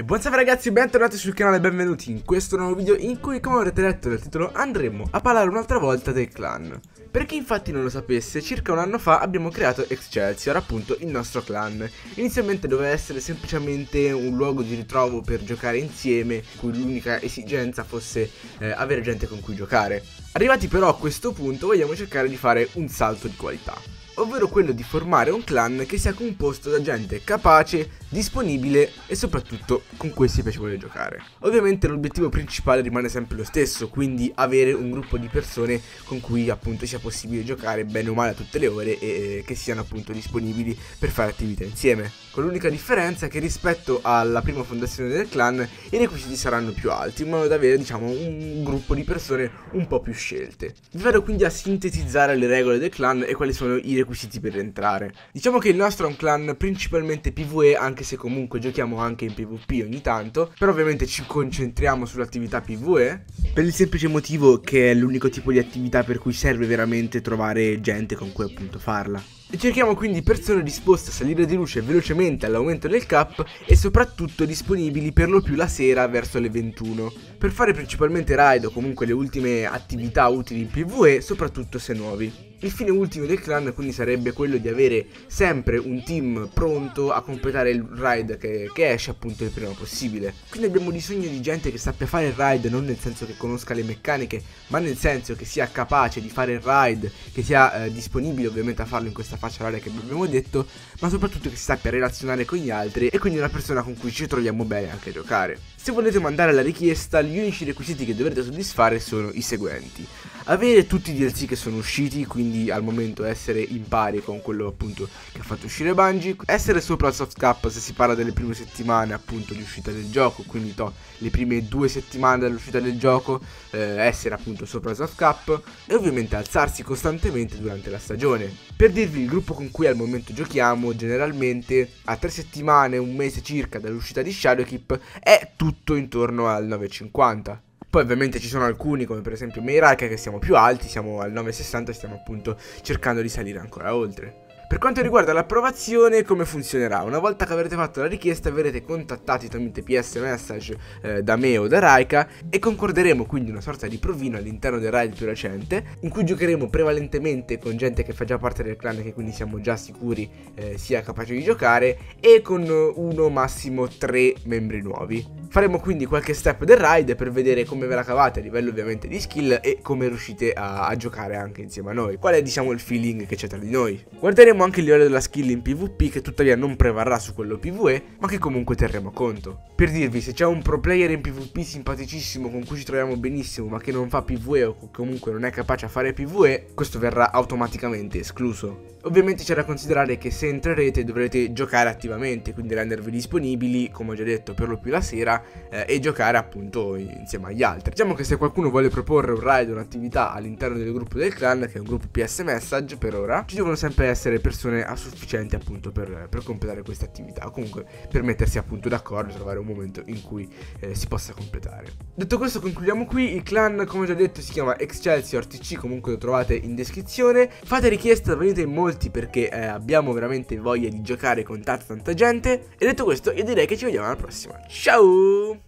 E buon salve ragazzi, bentornati sul canale e benvenuti in questo nuovo video in cui, come avrete letto nel titolo, andremo a parlare un'altra volta del clan. Per chi infatti non lo sapesse, circa un anno fa abbiamo creato Excelsior, appunto il nostro clan. Inizialmente doveva essere semplicemente un luogo di ritrovo per giocare insieme, cui l'unica esigenza fosse eh, avere gente con cui giocare. Arrivati però a questo punto vogliamo cercare di fare un salto di qualità ovvero quello di formare un clan che sia composto da gente capace, disponibile e soprattutto con cui si piacevole giocare. Ovviamente l'obiettivo principale rimane sempre lo stesso, quindi avere un gruppo di persone con cui appunto sia possibile giocare bene o male a tutte le ore e che siano appunto disponibili per fare attività insieme. Con l'unica differenza che rispetto alla prima fondazione del clan i requisiti saranno più alti, in modo da avere diciamo un gruppo di persone un po' più scelte. Vi vado quindi a sintetizzare le regole del clan e quali sono i requisiti per entrare. Diciamo che il nostro è un clan principalmente PvE, anche se comunque giochiamo anche in PvP ogni tanto, però ovviamente ci concentriamo sull'attività PvE, per il semplice motivo che è l'unico tipo di attività per cui serve veramente trovare gente con cui appunto farla. Cerchiamo quindi persone disposte a salire di luce velocemente all'aumento del cap e soprattutto disponibili per lo più la sera verso le 21 per fare principalmente raid o comunque le ultime attività utili in PvE soprattutto se nuovi. Il fine ultimo del clan quindi sarebbe quello di avere sempre un team pronto a completare il raid che, che, esce appunto il prima possibile. Quindi abbiamo bisogno di gente che sappia fare il raid non nel senso che conosca le meccaniche, ma nel senso che sia capace di fare il raid, che sia eh, disponibile ovviamente a farlo in questa fascia oraria che abbiamo detto, ma soprattutto che si sappia relazionare con gli altri e quindi una persona con cui ci troviamo bene anche a giocare. Se volete mandare la richiesta, gli unici requisiti che dovrete soddisfare sono i seguenti avere tutti i DLC che sono usciti, quindi al momento essere in pari con quello appunto che ha fatto uscire Bungie, essere sopra il soft cap se si parla delle prime settimane appunto di uscita del gioco, quindi to, le prime due settimane dall'uscita del gioco, eh, essere appunto sopra il soft cap e ovviamente alzarsi costantemente durante la stagione. Per dirvi il gruppo con cui al momento giochiamo, generalmente a tre settimane, un mese circa dall'uscita di Shadowkeep, è tutto intorno al 950. Poi ovviamente ci sono alcuni come per esempio Meiraka che siamo più alti, siamo al 960 e stiamo appunto cercando di salire ancora oltre. Per quanto riguarda l'approvazione, come funzionerà? Una volta che avrete fatto la richiesta verrete contattati tramite PS message eh, da me o da Raika e concorderemo quindi una sorta di provino all'interno del raid più recente in cui giocheremo prevalentemente con gente che fa già parte del clan e che quindi siamo già sicuri eh, sia capace di giocare e con uno massimo tre membri nuovi. Faremo quindi qualche step del raid per vedere come ve la cavate a livello ovviamente di skill e come riuscite a, a giocare anche insieme a noi. Qual è diciamo il feeling che c'è tra di noi. Guarderemo anche il livello della skill in PvP che tuttavia non prevarrà su quello PvE ma che comunque terremo conto. Per dirvi se c'è un pro player in PvP simpaticissimo con cui ci troviamo benissimo ma che non fa PvE o comunque non è capace a fare PvE questo verrà automaticamente escluso. Ovviamente c'è da considerare che se entrerete dovrete giocare attivamente, quindi rendervi disponibili, come ho già detto, per lo più la sera eh, e giocare appunto insieme agli altri. Diciamo che se qualcuno vuole proporre un raid o un'attività all'interno del gruppo del clan, che è un gruppo PS Message per ora, ci devono sempre essere persone a sufficienti appunto per, per completare questa attività o comunque per mettersi appunto d'accordo e trovare un momento in cui eh, si possa completare. Detto questo concludiamo qui, il clan come già detto si chiama Excelsior TC, comunque lo trovate in descrizione. Fate richiesta, venite in molti molti perché eh, abbiamo veramente voglia di giocare con tanta tanta gente. E detto questo io direi che ci vediamo alla prossima. Ciao!